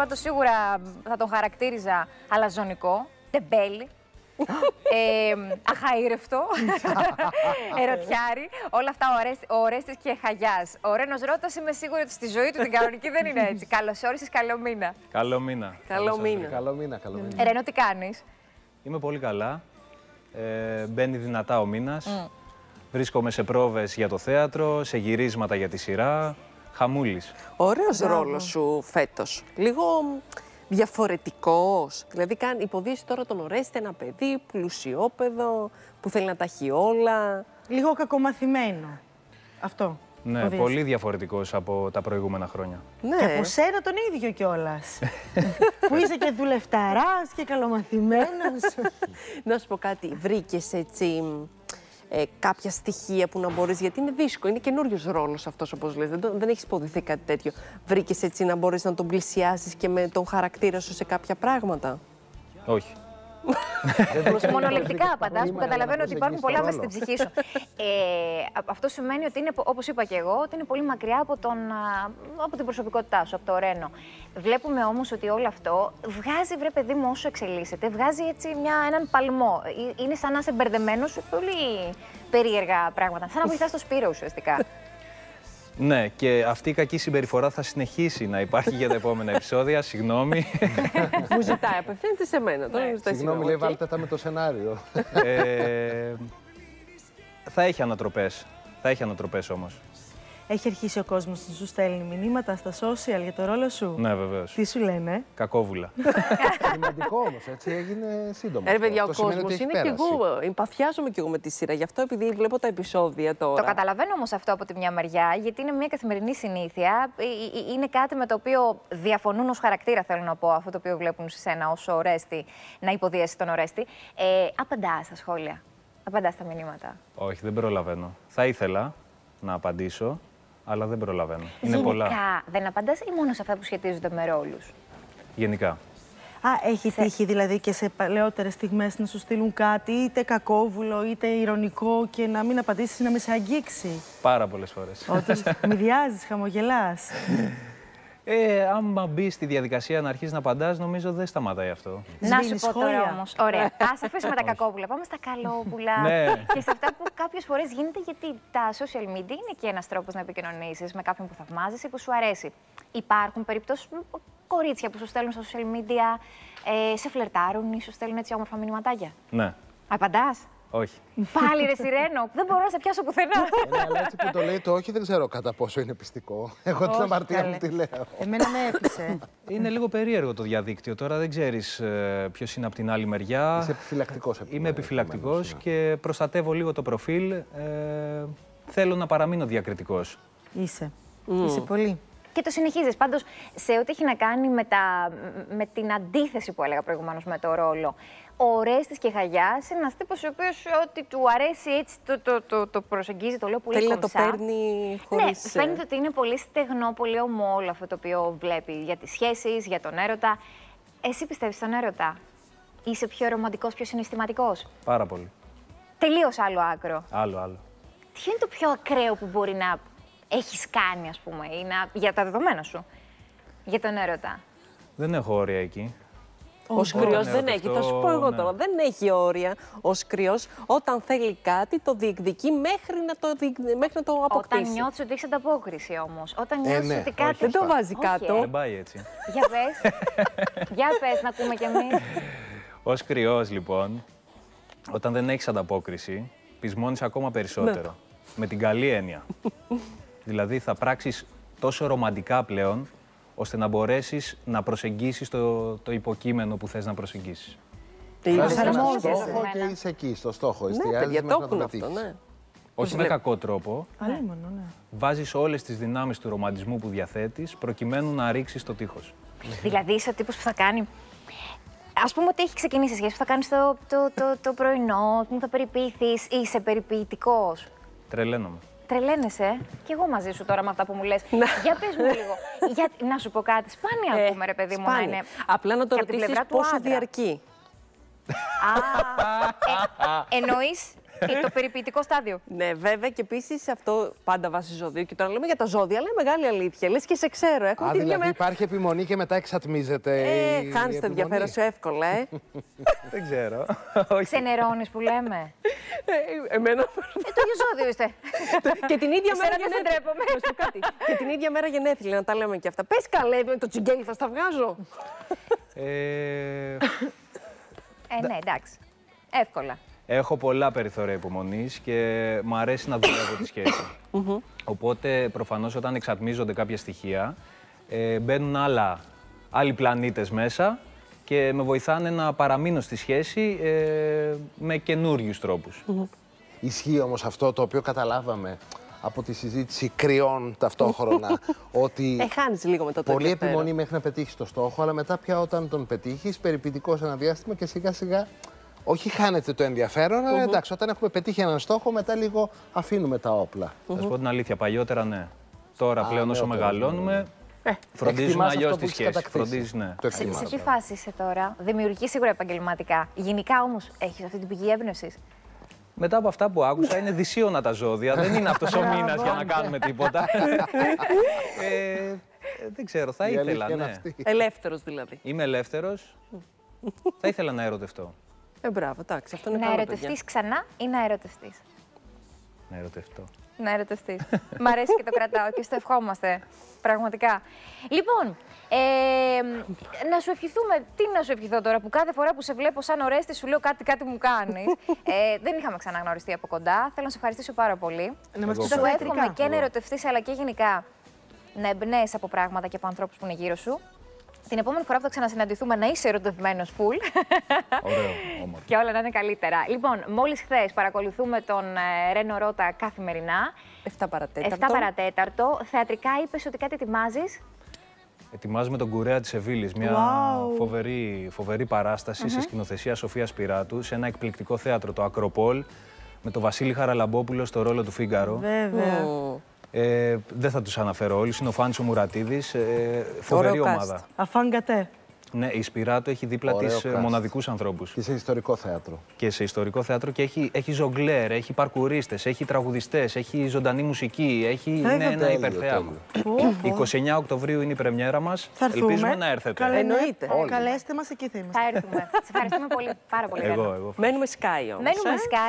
Πάντως σίγουρα θα τον χαρακτήριζα αλαζονικό, τεμπέλη. ε, αχαήρευτο, ερωτιάρι, όλα αυτά ο Ορέστης και Χαγιάς. Ο Ρένος Ρώτας είμαι σίγουρη ότι στη ζωή του την κανονική δεν είναι έτσι. Καλώς όρισες, καλό μήνα. Καλό μήνα. Καλό μήνα. Καλό μήνα, καλό μήνα. Ε, Ρένο, τι κάνεις; Είμαι πολύ καλά. Ε, μπαίνει δυνατά ο μήνας. Βρίσκομαι σε πρόβες για το θέατρο, σε γυρίσματα για τη σειρά. Χαμούλης. Ωραίος ρόλος σου φέτος. Λίγο διαφορετικός. Δηλαδή καν, υποδίεσαι τώρα τον Ορέστη ένα παιδί πλουσιόπεδο που θέλει να τα έχει όλα. Λίγο κακομαθημένο. Αυτό. Ναι, υποδίεσαι. πολύ διαφορετικός από τα προηγούμενα χρόνια. Ναι. Και από σένα τον ίδιο κιόλας. που είσαι και δουλευταράς και καλομαθημένος. Να σου πω κάτι, βρήκες έτσι ε, κάποια στοιχεία που να μπορείς, γιατί είναι δύσκολο, είναι καινούριος ρόλος αυτός όπως λες, δεν, το- δεν έχεις υποδηθεί κάτι τέτοιο. Βρήκες έτσι να μπορείς να τον πλησιάσεις και με τον χαρακτήρα σου σε κάποια πράγματα; Όχι. Μονολεκτικά απαντάς, που Περίμενε καταλαβαίνω να ότι υπάρχουν προσεγγίσεις πολλά το μέσα στην ρόλο. ψυχή σου. Ε, α- αυτό σημαίνει ότι είναι, όπως είπα και εγώ, ότι είναι πολύ μακριά από, τον, α, από την προσωπικότητά σου, από το Ρένο. Βλέπουμε όμως ότι όλο αυτό βγάζει, βρε παιδί μου, όσο εξελίσσεται, βγάζει έτσι μια, έναν παλμό. Ε, Είναι σαν να είσαι μπερδεμένος σε πολύ περίεργα πράγματα. Σαν να βοηθάς το Σπύρο ουσιαστικά. Ναι, και αυτή η κακή συμπεριφορά θα συνεχίσει να υπάρχει για τα επόμενα επεισόδια. Συγγνώμη. Μου ζητάει, απευθύνεται σε μένα. Τώρα μου ζητάει Συγγνώμη, λέει, οκ. βάλτε τα με το σενάριο. ε, θα έχει ανατροπές. Θα έχει ανατροπές όμως. Έχει αρχίσει ο κόσμος να σου στέλνει μηνύματα στα social για το ρόλο σου. Ναι, βεβαίως. Τι σου λένε; Κακόβουλα. Σημαντικό όμως, έτσι έγινε σύντομα. Ε, Ρε αυτό. παιδιά, ο Αυτό σημαίνει κόσμος ότι είναι έχει και πέρασει. εγώ. Εμπαθιάζομαι κι εγώ με τη σειρά. Γι' αυτό επειδή βλέπω τα επεισόδια τώρα. Το καταλαβαίνω όμως αυτό από τη μια μεριά, γιατί είναι μια καθημερινή συνήθεια. Ε, ε, ε, Είναι κάτι με το οποίο διαφωνούν ως χαρακτήρα, θέλω να πω, αυτό το οποίο βλέπουν σε σένα ως Ορέστη, να υποδίεσαι τον Ορέστη. Ε, απαντά στα σχόλια. Απαντά στα μηνύματα. Όχι, δεν προλαβαίνω. Θα ήθελα να απαντήσω, αλλά δεν προλαβαίνω. Είναι Γενικά πολλά. δεν απαντάς ή μόνο σε αυτά που σχετίζονται με ρόλους; Γενικά. Α, έχει τύχει δηλαδή και σε παλαιότερες στιγμές να σου στείλουν κάτι, είτε κακόβουλο είτε ηρωνικό και να μην απαντήσεις να με σε αγγίξει; Πάρα πολλές φορές. Όταν μυριάζει, χαμογελάς. Ε, άμα μπει στη διαδικασία να αρχίσεις να απαντάς, νομίζω δεν σταματάει αυτό. Να σου Σβήνεις πω τώρα σχόλια. όμως. Ωραία. Α αφήσουμε τα κακόβουλα. Πάμε στα καλόβουλα. Ναι. Και σε αυτά που κάποιες φορές γίνεται, γιατί τα social media είναι και ένας τρόπος να επικοινωνήσεις με κάποιον που θαυμάζεσαι ή που σου αρέσει. Υπάρχουν περιπτώσεις κορίτσια που σου στέλνουν στα social media, ε, σε φλερτάρουν ή σου στέλνουν έτσι όμορφα μηνυματάκια. Ναι. Απαντάς; Όχι. Πάλι ρε Σιρένο, δεν μπορώ να σε πιάσω πουθενά. Ε, ναι, αλλά έτσι που το λέει το όχι, δεν ξέρω κατά πόσο είναι πιστικό. Εγώ την Όχι, αμαρτία καλέ. μου τη λέω. Εμένα με έπεισε. Είναι λίγο περίεργο το διαδίκτυο. Τώρα δεν ξέρεις ε, ποιος είναι από την άλλη μεριά. Είσαι επιφυλακτικός. Είμαι επιφυλακτικός και προστατεύω λίγο το προφίλ. Ε, θέλω να παραμείνω διακριτικός. Είσαι. Είσαι πολύ. Και το συνεχίζεις. Πάντως, σε ό,τι έχει να κάνει με, τα, με την αντίθεση που έλεγα προηγουμένως με το ρόλο. Ο Ρέστη και Χαγιάς είναι ένας τύπος ο οποίος ό,τι του αρέσει έτσι το, το, το, το προσεγγίζει, το λέω πολύ Θέλει να το κομψά. παίρνει χωρίς. Ναι, φαίνεται ότι είναι πολύ στεγνό, πολύ ομό όλο αυτό το οποίο βλέπει για τις σχέσεις, για τον έρωτα. Εσύ πιστεύεις στον έρωτα; Είσαι πιο ρομαντικός, πιο συναισθηματικός; Πάρα πολύ. Τελείως άλλο άκρο. Άλλο, άλλο. Τι είναι το πιο ακραίο που μπορεί να έχεις κάνει, ας πούμε, ή να, για τα δεδομένα σου, για τον έρωτα; Δεν έχω όρια εκεί. Ο σκριό ναι, δεν αυτό, έχει. Θα σου πω εγώ ναι. τώρα. Δεν έχει όρια. Ο σκριό όταν θέλει κάτι το διεκδικεί μέχρι να το, διεκ- μέχρι να το αποκτήσει. Όταν νιώθεις ότι έχεις ανταπόκριση όμως. Όταν Ε, νιώθεις ναι, ότι κάτι... Δεν το βάζει Όχι, κάτω. ε. Δεν πάει έτσι. Για πες. για πες να ακούμε κι εμείς. Ω κρυός, λοιπόν, όταν δεν έχεις ανταπόκριση, πεισμώνεις ακόμα περισσότερο. Με την καλή έννοια. δηλαδή, θα πράξεις τόσο ρομαντικά πλέον, ώστε να μπορέσεις να προσεγγίσεις το, το υποκείμενο που θες να προσεγγίσεις. Τι είδες, Βάζεις ένα προσαρμόζεσαι προσαρμόζεσαι. στόχο σε και μένα. είσαι εκεί, στο στόχο. Ναι, Εστιάζεις παιδιά, μέχρι το να τον έχουν αυτό, πετύχεις. ναι. Όχι με βλέπω. κακό τρόπο. Αλίμονο, ναι. Βάζεις όλες τις δυνάμεις του ρομαντισμού που διαθέτεις προκειμένου να ρίξεις το τείχος. δηλαδή είσαι ο τύπος που θα κάνει... Α πούμε ότι έχει ξεκινήσει η σχέση που θα κάνεις το, το, το, το πρωινό, που θα περιποιηθείς, είσαι περιποιητικός. Τρελαίνομαι. Τρελαίνεσαι. Κι εγώ μαζί σου τώρα με αυτά που μου λες. Για πες μου λίγο. Για, να σου πω κάτι. Σπάνια Ε, ακούμε, ρε παιδί μου, να σπάνια. είναι. Απλά να το και από την ρωτήσεις πλευρά του πόσο άντρα. διαρκεί. Α, ε, εννοείς Τι, το περιποιητικό στάδιο. Ναι, βέβαια και επίσης αυτό πάντα βάσει ζωδίου. Και τώρα λέμε για τα ζώδια, αλλά είναι μεγάλη αλήθεια. Λες και σε ξέρω. Έχουμε Α, τη ίδια δηλαδή με- υπάρχει επιμονή και μετά εξατμίζεται. Ε, η- χάνεις η το ενδιαφέρον επιμονή. σου εύκολα, ε. Δεν ξέρω. Όχι. Ξενερώνεις που λέμε. Ε, Εμένα. ε, το ίδιο ζώδιο είστε. και την ίδια Εσένα μέρα δεν σε γενέθλια. ντρέπομαι. Να σου πω κάτι. και την ίδια μέρα γενέθλια, να τα λέμε και αυτά. Πες καλέ, με το τσιγκέλι θα στα βγάζω. Ε, Ε, ναι, εντάξει. Εύκολα. Έχω πολλά περιθώρια υπομονής και μου αρέσει να δουλεύω τη σχέση. Οπότε προφανώς όταν εξατμίζονται κάποια στοιχεία, ε, μπαίνουν άλλα, άλλοι πλανήτες μέσα και με βοηθάνε να παραμείνω στη σχέση ε, με καινούριους τρόπους. Ισχύει όμως αυτό το οποίο καταλάβαμε από τη συζήτηση κρυών ταυτόχρονα. ότι Ε, χάνεις λίγο μετά το πολύ ενδιαφέρον. επιμονή μέχρι να πετύχεις το στόχο, αλλά μετά πια όταν τον πετύχεις, περιπητικός ένα διάστημα και σιγά σιγά. Όχι χάνεται το ενδιαφέρον, αλλά εντάξει, όταν έχουμε πετύχει έναν στόχο, μετά λίγο αφήνουμε τα όπλα. Θα σου πω την αλήθεια, παλιότερα ναι. Τώρα πλέον όσο νεότερος, μεγαλώνουμε, Ε, φροντίζουμε Εκτιμάς αλλιώς αυτό τη που έχεις σχέση. κατακτήσει. Φροντίζεις, ναι. Το Σε, σε εκτιμάς. τι φάση είσαι τώρα, δημιουργείς σίγουρα επαγγελματικά. Γενικά όμως έχεις αυτή την πηγή έμπνευσης; Μετά από αυτά που άκουσα, είναι δυσίωνα τα ζώδια. δεν είναι αυτός ο μήνας για να κάνουμε τίποτα. ε, ε, δεν ξέρω, θα Η ήθελα, αλήθεια είναι ναι. αυτή. Ελεύθερος δηλαδή. Είμαι ελεύθερος. θα ήθελα να ερωτευτώ. Ε, μπράβο, εντάξει, αυτό είναι Να καλό. ερωτευτείς παιδιά. ξανά ή να ερωτευτείς; Να ερωτευτώ. Να ερωτευτείς. Μ' αρέσει και το κρατάω και στο ευχόμαστε. Πραγματικά. Λοιπόν, ε, να σου ευχηθούμε. Τι να σου ευχηθώ τώρα, που κάθε φορά που σε βλέπω σαν ορέστη σου λέω κάτι, κάτι μου κάνεις. ε, δεν είχαμε ξαναγνωριστεί από κοντά. Θέλω να σε ευχαριστήσω πάρα πολύ. Να μας Εγώ πεις τα Σου θεατρικά. εύχομαι και να ερωτευτείς, αλλά και γενικά να εμπνέεις από πράγματα και από ανθρώπους που είναι γύρω σου. Την επόμενη φορά που θα ξανασυναντηθούμε να είσαι ερωτευμένος full Ωραίο, όμορφο. και όλα να είναι καλύτερα. Λοιπόν, μόλις χθες παρακολουθούμε τον ε, Ρένο Ρότα καθημερινά. 7 παρατέταρτο. 7 παρατέταρτο. Θεατρικά είπες ότι κάτι ετοιμάζεις; Ετοιμάζουμε τον Κουρέα της Εβίλης, μια Wow. φοβερή, φοβερή παράσταση σε σκηνοθεσία Σοφία Πυράτου, σε ένα εκπληκτικό θέατρο, το Ακροπόλ, με τον Βασίλη Χαραλαμπόπουλο στο ρόλο του Φίγκαρο. Βέβαια. Ε, δεν θα τους αναφέρω όλους. Είναι ο Φάντσο Μουρατίδης. Ε, φοβερή Ωραίο ομάδα. Αφάνγκατε. Ναι, η Σπυράτο έχει δίπλα Ωραίο της cast. μοναδικούς ανθρώπους. Και σε ιστορικό θέατρο. Και σε ιστορικό θέατρο και έχει, έχει ζογκλέρ, έχει παρκουρίστε, έχει τραγουδιστές, έχει ζωντανή μουσική. Έχει είναι Βέβαια. ένα Τέλειο, υπερθέαμα. Πω, πω. 29 Οκτωβρίου είναι η πρεμιέρα μας. Θα έρθουμε. Ελπίζουμε να έρθετε. Καλέ, ναι. Εννοείται. Όλοι. Καλέστε μας, εκεί θα είμαστε. Θα έρθουμε. Σε ευχαριστούμε πολύ, πάρα πολύ. Εγώ, Ρένο. εγώ. Μένουμε Sky όμως, Μένουμε ε. Sky.